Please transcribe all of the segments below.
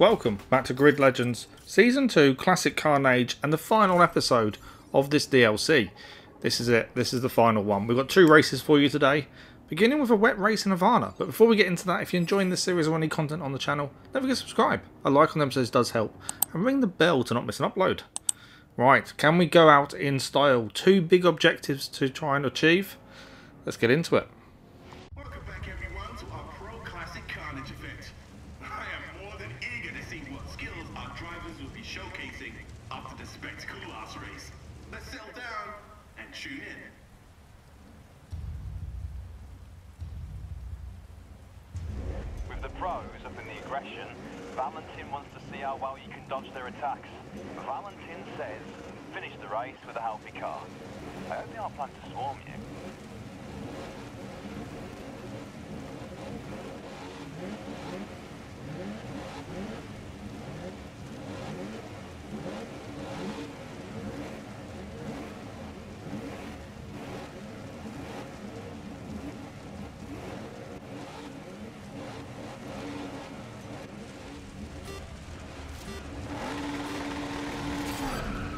welcome back to Grid Legends Season 2 Classic Carnage and the final episode of this DLC. This is it, this is the final one. We've got two races for you today, beginning with a wet race in Havana. But before we get into that, if you're enjoying this series or any content on the channel, don't forget to subscribe. A like on the episodes does help. And ring the bell to not miss an upload. Right, can we go out in style? Two big objectives to try and achieve. Let's get into it. Welcome back everyone to our Pro Classic Carnage event. I am more than eager to see what skills our drivers will be showcasing race. Let's settle down and tune in. With the pros up in the aggression, Valentin wants to see how well you can dodge their attacks. Valentin says, finish the race with a healthy car. I hope they aren't planning to swarm you.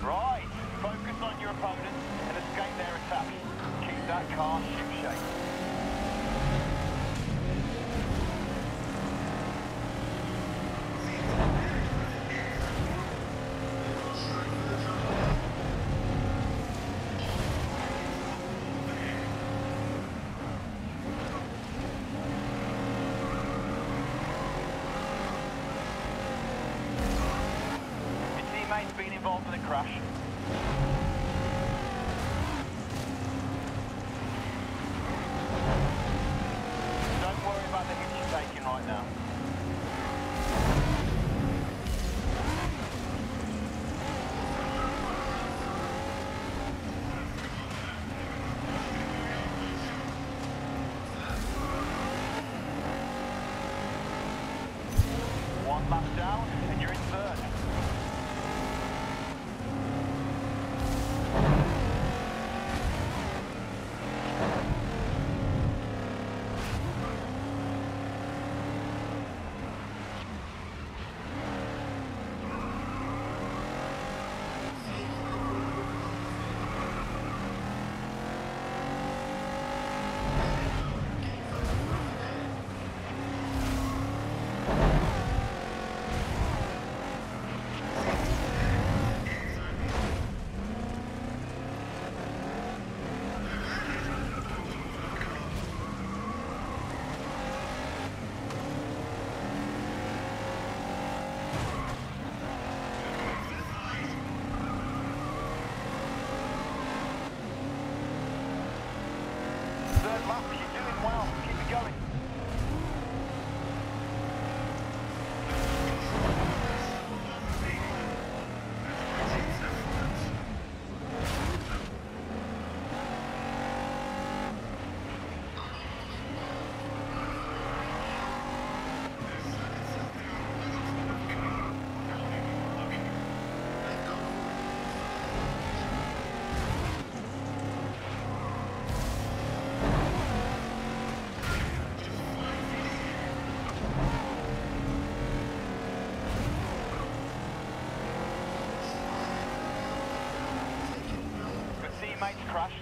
Right, focus on your opponent and escape their attacks. Keep that car ship-shape. Teammate's been involved in a crash. Don't worry about the hits you're taking right now. One lap down, and you're in third. Third you're doing well. Keep it going. teammates crushed.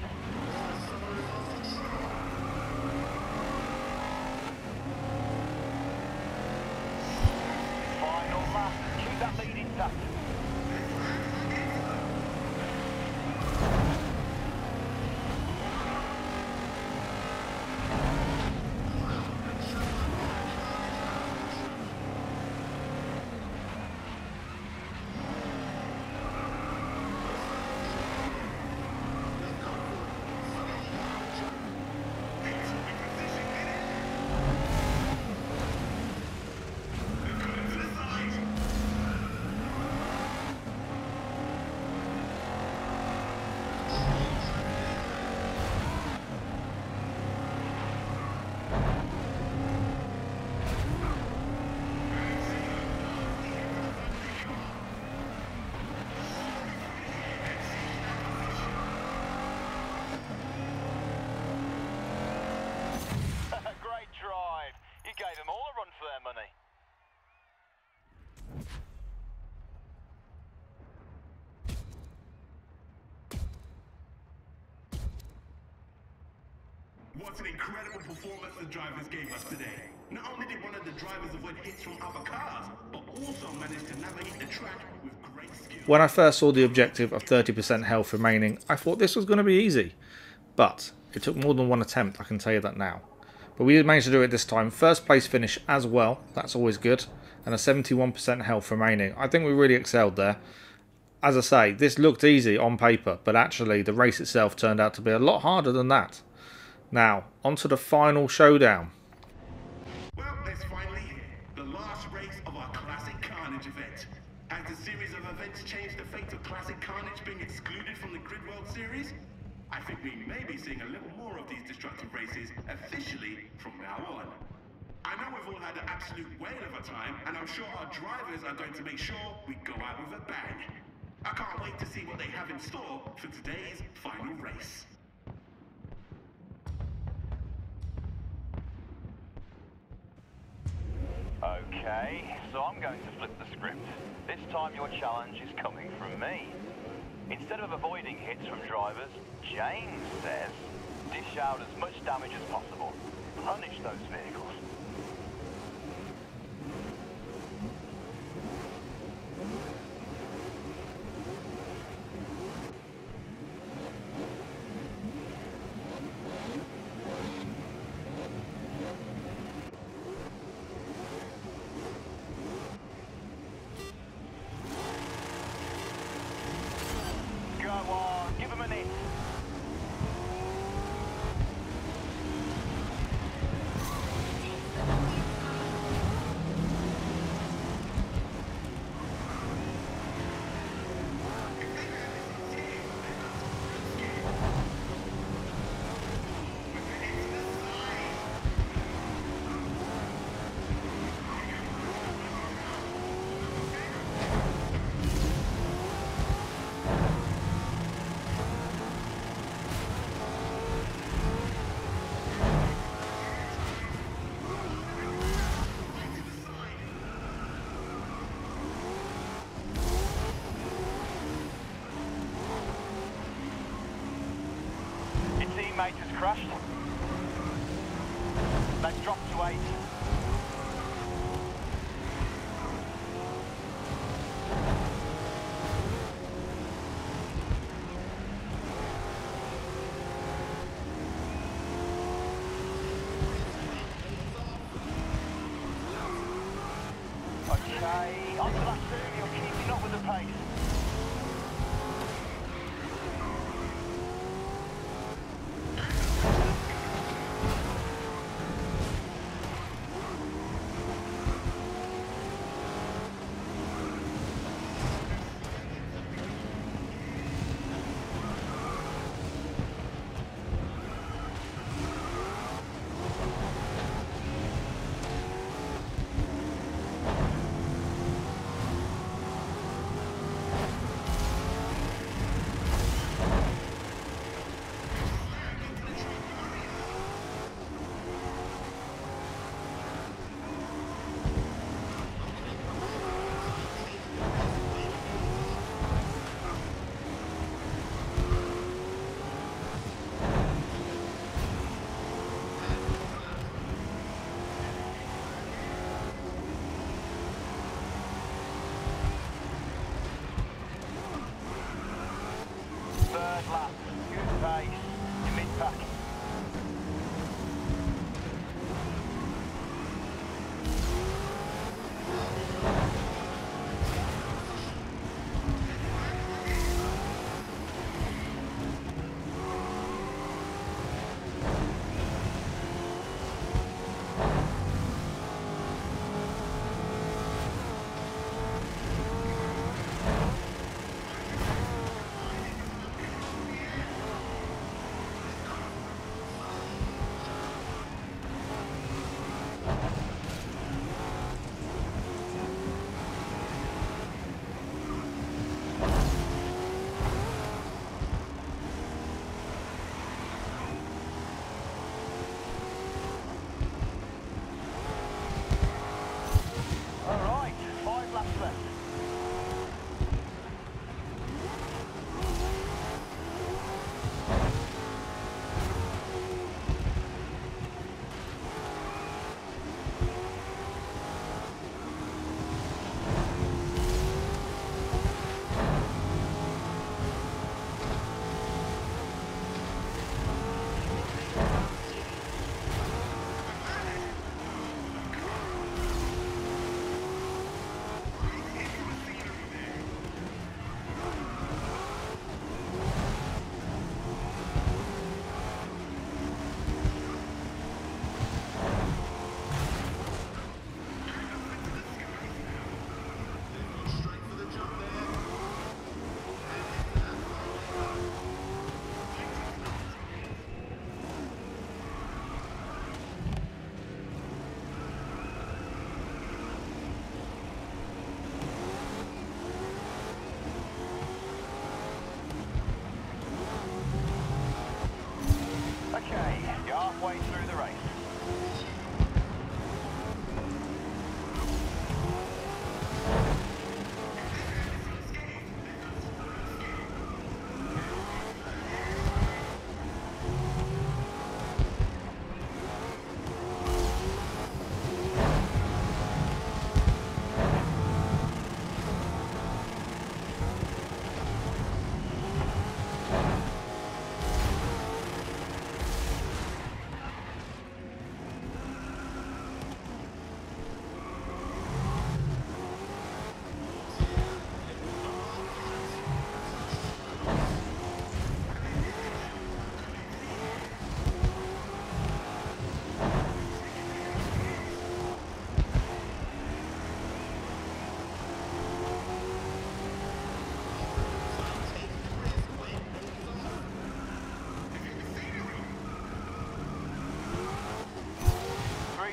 What an incredible performance the drivers gave us today. Not only did one of the drivers avoid hits from other cars, but also managed to navigate the track with great skill. When I first saw the objective of 30% health remaining, I thought this was going to be easy. But it took more than one attempt, I can tell you that now. But we did manage to do it this time. First place finish as well, that's always good. And a 71% health remaining. I think we really excelled there. As I say, this looked easy on paper, but actually the race itself turned out to be a lot harder than that. Now, on to the final showdown. Well, finally. The last race of our Classic Carnage event. The series of events changed the fate of Classic Carnage being excluded from the Grid World Series? I think we may be seeing a little more of these destructive races officially from now on. I know we've all had an absolute whale of a time, and I'm sure our drivers are going to make sure we go out with a bang. I can't wait to see what they have in store for today's final race. Okay, so I'm going to flip the script. This time your challenge is coming from me. Instead of avoiding hits from drivers, James says, dish out as much damage as possible. Punish those vehicles. Go on, give him an hit. Your teammate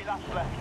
laps left.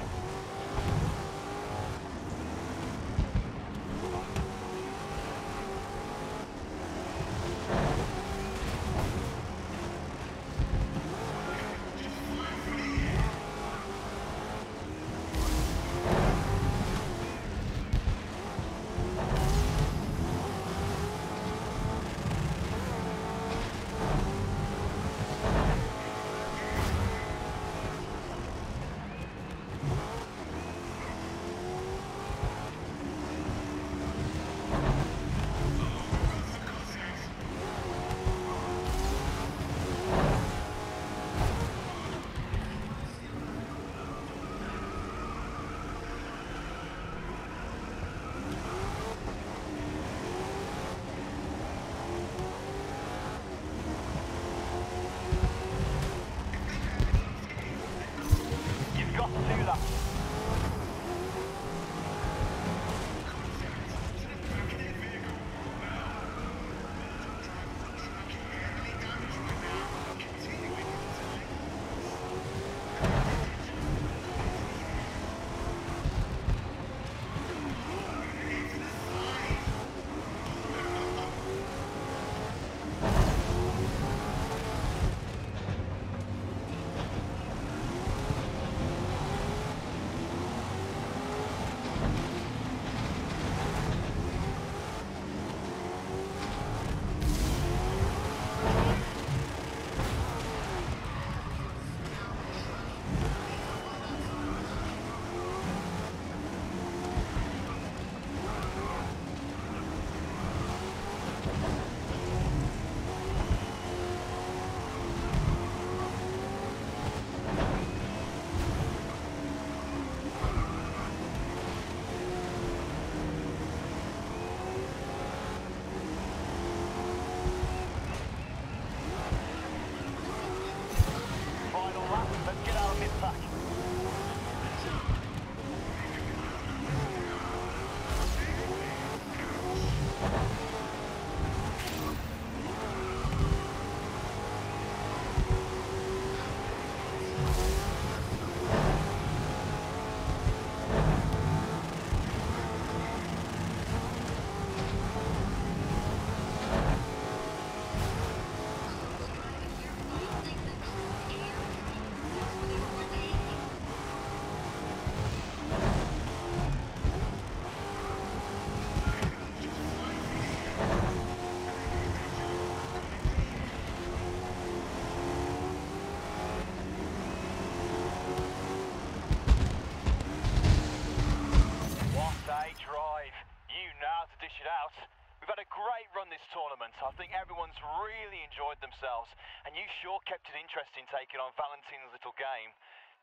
Great this tournament. I think everyone's really enjoyed themselves, and you sure kept it interesting taking on Valentine's little game.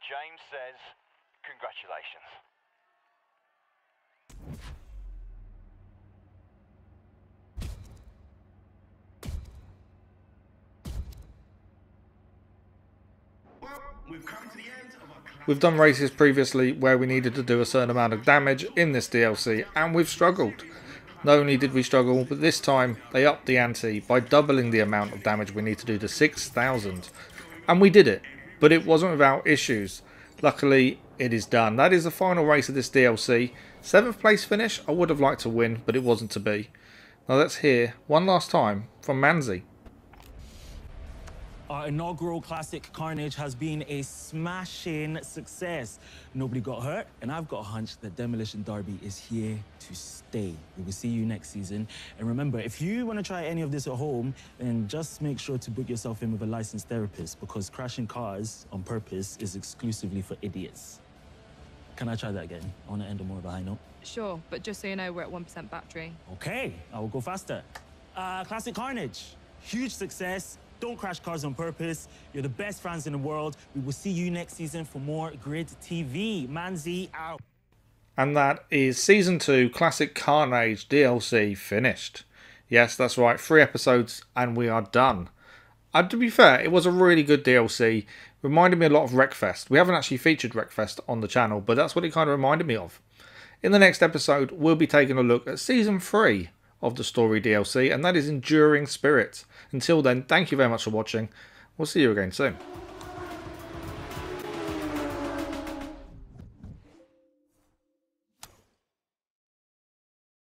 James says, congratulations. Well, we've come to the end of our class. We've done races previously where we needed to do a certain amount of damage in this DLC, and we've struggled. Not only did we struggle, but this time they upped the ante by doubling the amount of damage we need to do to 6,000. And we did it, but it wasn't without issues. Luckily, it is done. That is the final race of this DLC. Seventh place finish, I would have liked to win, but it wasn't to be. Now let's hear one last time from Manzi. Our inaugural classic Carnage has been a smashing success. Nobody got hurt, and I've got a hunch that Demolition Derby is here to stay. We will see you next season. And remember, if you want to try any of this at home, then just make sure to book yourself in with a licensed therapist because crashing cars on purpose is exclusively for idiots. Can I try that again? I want to end on more of a high note. Sure, but just so you know, we're at 1% battery. Okay, I will go faster. Uh, Classic Carnage, huge success. Don't crash cars on purpose. You're the best fans in the world. We will see you next season for more Grid TV. Manzi out. And that is Season 2 Classic Carnage DLC finished. Yes, that's right, three episodes and we are done. And to be fair, it was a really good DLC. Reminded me a lot of Wreckfest. We haven't actually featured Wreckfest on the channel, but that's what it kind of reminded me of. In the next episode, we'll be taking a look at Season 3 of the story DLC, and that is Enduring Spirit. Until then, thank you very much for watching. We'll see you again soon.